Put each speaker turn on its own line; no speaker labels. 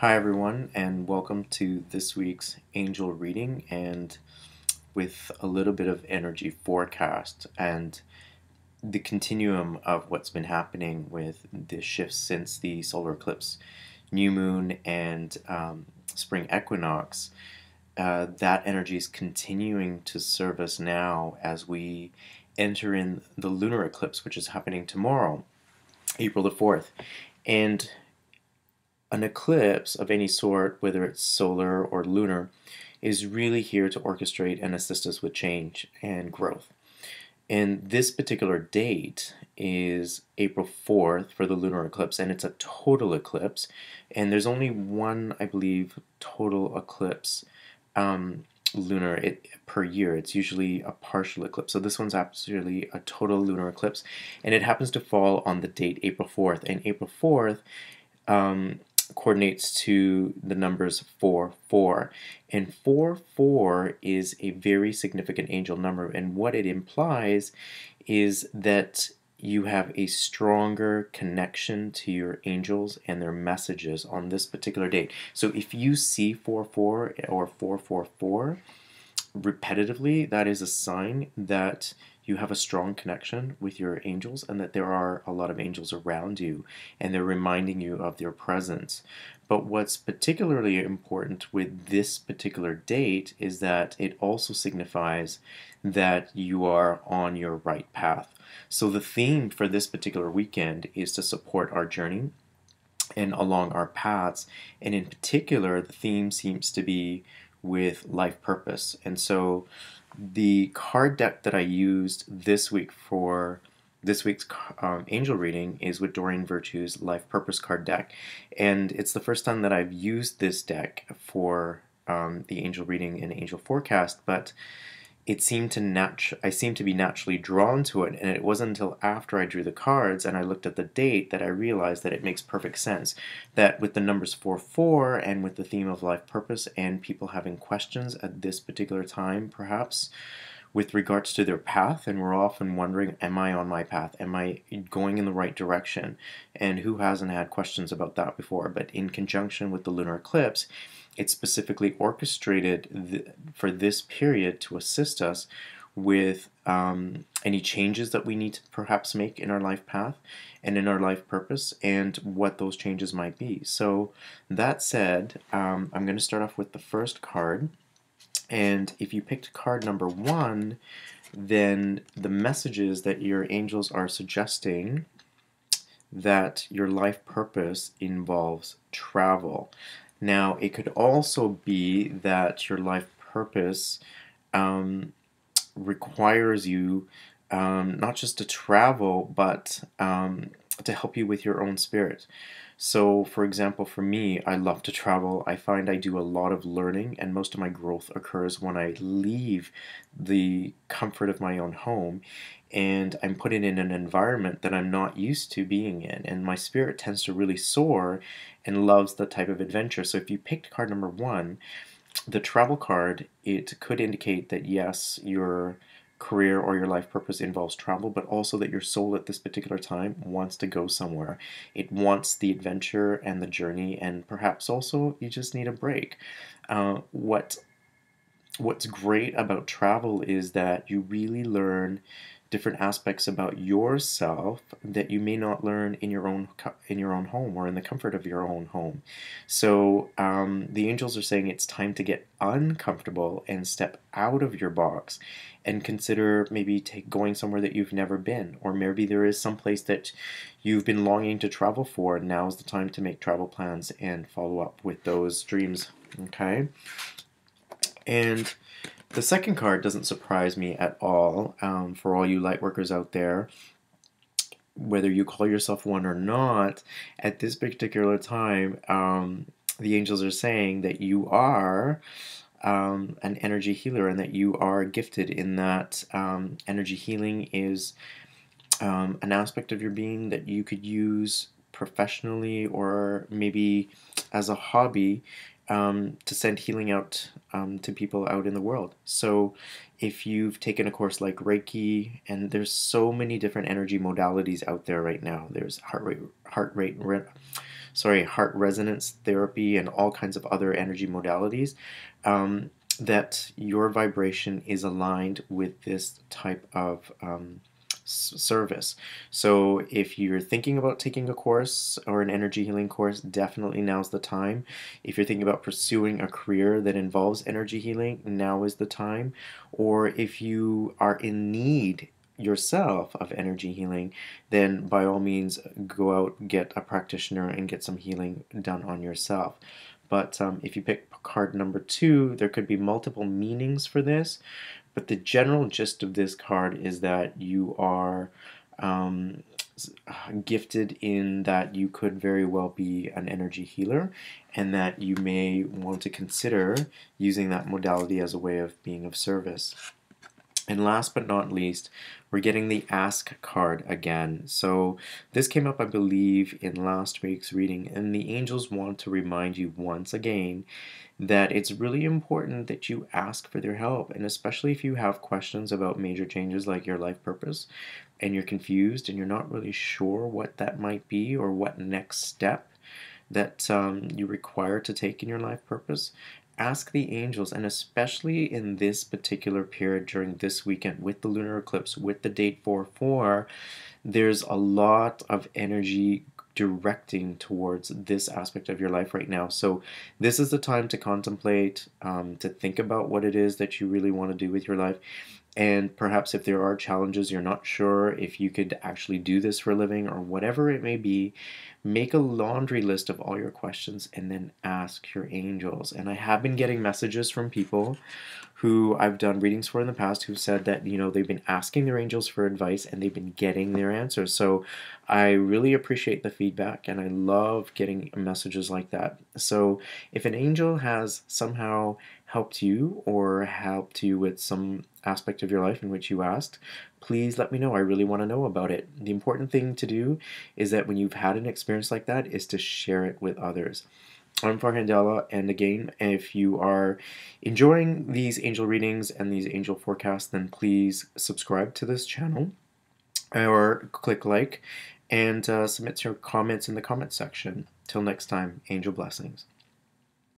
Hi, everyone, and welcome to this week's angel reading and with a little bit of energy forecast and the continuum of what's been happening with the shifts since the solar eclipse, new moon, and um, spring equinox. Uh, that energy is continuing to serve us now as we enter in the lunar eclipse, which is happening tomorrow, April the 4th. And an eclipse of any sort, whether it's solar or lunar, is really here to orchestrate and assist us with change and growth. And this particular date is April 4th for the lunar eclipse, and it's a total eclipse. And there's only one, I believe, total eclipse um, lunar it, per year. It's usually a partial eclipse. So this one's actually a total lunar eclipse, and it happens to fall on the date April 4th. And April 4th um, coordinates to the numbers 4, 4. And 4, 4 is a very significant angel number. And what it implies is that you have a stronger connection to your angels and their messages on this particular date. So if you see 4, 4 or 4, 4, 4 repetitively, that is a sign that you have a strong connection with your angels and that there are a lot of angels around you and they're reminding you of their presence. But what's particularly important with this particular date is that it also signifies that you are on your right path. So the theme for this particular weekend is to support our journey and along our paths. And in particular, the theme seems to be with life purpose. And so the card deck that I used this week for this week's um, angel reading is with Doreen Virtue's Life Purpose card deck. And it's the first time that I've used this deck for um, the angel reading and angel forecast, but it seemed to natu- I seemed to be naturally drawn to it, and it wasn't until after I drew the cards and I looked at the date that I realized that it makes perfect sense. That with the numbers 4 4 and with the theme of life purpose and people having questions at this particular time, perhaps with regards to their path, and we're often wondering, Am I on my path? Am I going in the right direction? And who hasn't had questions about that before? But in conjunction with the lunar eclipse, it's specifically orchestrated th- for this period to assist us with um, any changes that we need to perhaps make in our life path and in our life purpose and what those changes might be. So, that said, um, I'm going to start off with the first card. And if you picked card number one, then the messages that your angels are suggesting that your life purpose involves travel. Now, it could also be that your life purpose um, requires you um, not just to travel, but um, to help you with your own spirit. So, for example, for me, I love to travel. I find I do a lot of learning, and most of my growth occurs when I leave the comfort of my own home and I'm put in an environment that I'm not used to being in. And my spirit tends to really soar and loves the type of adventure. So, if you picked card number one, the travel card, it could indicate that yes, you're career or your life purpose involves travel, but also that your soul at this particular time wants to go somewhere. It wants the adventure and the journey, and perhaps also you just need a break. Uh, what What's great about travel is that you really learn different aspects about yourself that you may not learn in your own in your own home or in the comfort of your own home. So um, the angels are saying it's time to get uncomfortable and step out of your box and consider maybe take going somewhere that you've never been. Or maybe there is some place that you've been longing to travel for. Now is the time to make travel plans and follow up with those dreams. Okay? And the second card doesn't surprise me at all um, for all you light workers out there. Whether you call yourself one or not, at this particular time, um, the angels are saying that you are um, an energy healer and that you are gifted in that um, energy healing is um, an aspect of your being that you could use professionally or maybe as a hobby um, to send healing out um, to people out in the world. So, if you've taken a course like Reiki, and there's so many different energy modalities out there right now. There's heart rate, heart rate, sorry, heart resonance therapy and all kinds of other energy modalities, um, that your vibration is aligned with this type of um, service. So if you're thinking about taking a course or an energy healing course, definitely now's the time. If you're thinking about pursuing a career that involves energy healing, now is the time. Or if you are in need yourself of energy healing, then by all means go out, get a practitioner, and get some healing done on yourself. But um, if you pick card number two, there could be multiple meanings for this. But the general gist of this card is that you are um, gifted in that you could very well be an energy healer and that you may want to consider using that modality as a way of being of service. And last but not least, we're getting the Ask card again. So this came up, I believe, in last week's reading, and the angels want to remind you once again that it's really important that you ask for their help, and especially if you have questions about major changes like your life purpose, and you're confused and you're not really sure what that might be or what next step that um, you require to take in your life purpose, ask the angels, and especially in this particular period during this weekend with the lunar eclipse, with the date 4 4, there's a lot of energy directing towards this aspect of your life right now. So, this is the time to contemplate, um, to think about what it is that you really want to do with your life. And perhaps if there are challenges, you're not sure if you could actually do this for a living or whatever it may be, make a laundry list of all your questions and then ask your angels. And I have been getting messages from people who I've done readings for in the past who said that, you know, they've been asking their angels for advice and they've been getting their answers. So I really appreciate the feedback and I love getting messages like that. So if an angel has somehow helped you or helped you with some aspect of your life in which you asked, please let me know. I really want to know about it. The important thing to do is that when you've had an experience like that is to share it with others. I'm Farhan Dhalla, and again, if you are enjoying these angel readings and these angel forecasts, then please subscribe to this channel or click like and uh, submit your comments in the comment section. Till next time, angel blessings.